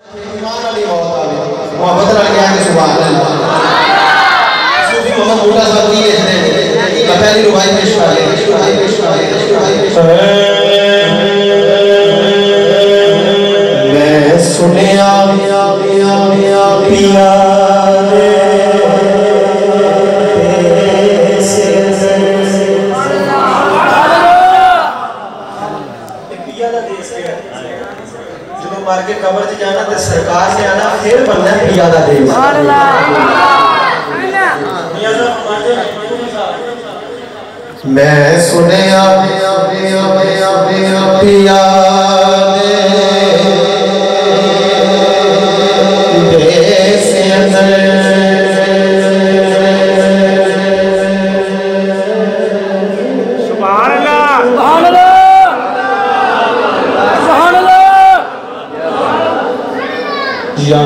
ایمان علی موت آوے محبت رہ گیا کہ سبحان اللہ صوفی محمد موٹا صاحب کی یہ ہے پہلی روائی پیش کر لیں روائی پیش کر لیں روائی پیش کر لیں میں سنیا پیا مار کے قبر تے جانا تے سرکار سے آنا پھر بننا ہے یادا دے سبحان اللہ۔ میاں صاحب فرماتے ہیں میں سنیا پیا پیا پیا پیا یا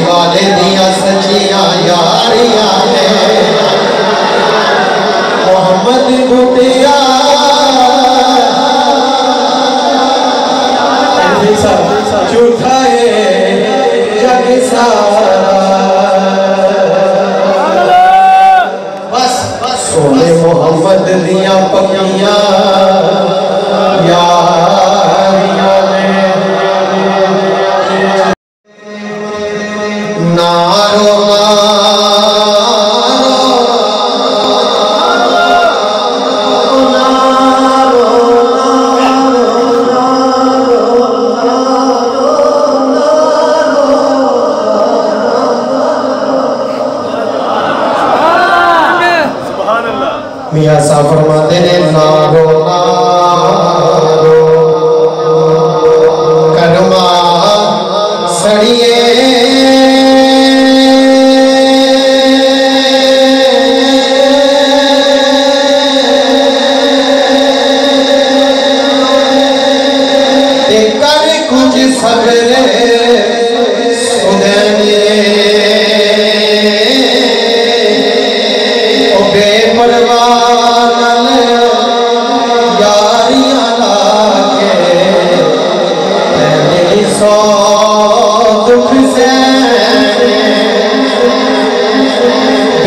والے دیا سچیاں یاریاں ہیں۔ محمد بھٹیا چوٹھائے جگ سارا بس بس سونے محمد دیا پکیاں۔ یار۔ میاں صاحب فرماتے نے نارو نارو کلمہ